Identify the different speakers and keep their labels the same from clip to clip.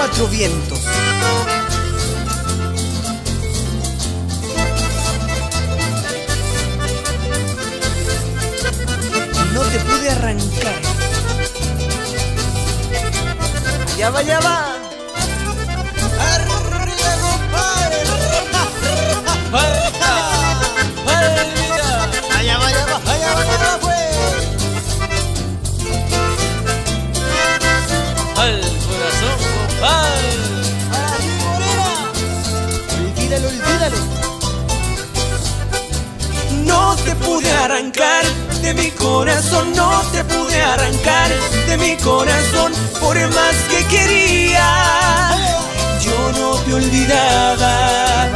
Speaker 1: cuatro vientos. No te pude arrancar. Allá va, allá va.
Speaker 2: Pude arrancar de mi corazón, no te pude arrancar de mi corazón, por más que quería. Yo no te olvidaba,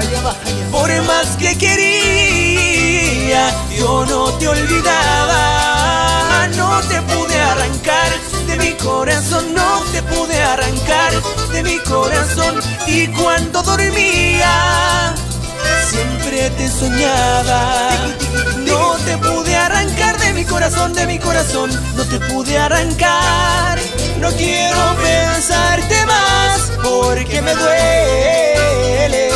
Speaker 2: por más que quería, yo no te olvidaba. No te pude arrancar de mi corazón, no te pude arrancar de mi corazón. Y cuando dormía, siempre te soñaba. Corazón, no te pude arrancar. No quiero pensarte más porque me duele.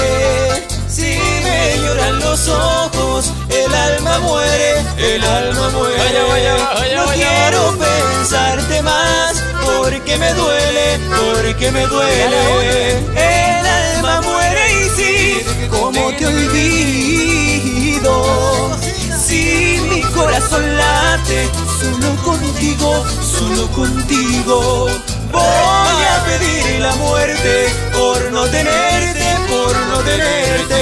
Speaker 2: Si me lloran los ojos, el alma muere, el alma muere. Vaya, vaya, vaya, no quiero pensarte más porque me duele, porque me duele. El alma muere y sí, como te olvido. Si mi corazón late, solo contigo, solo contigo. Voy a pedir la muerte por no tenerte, por no tenerte.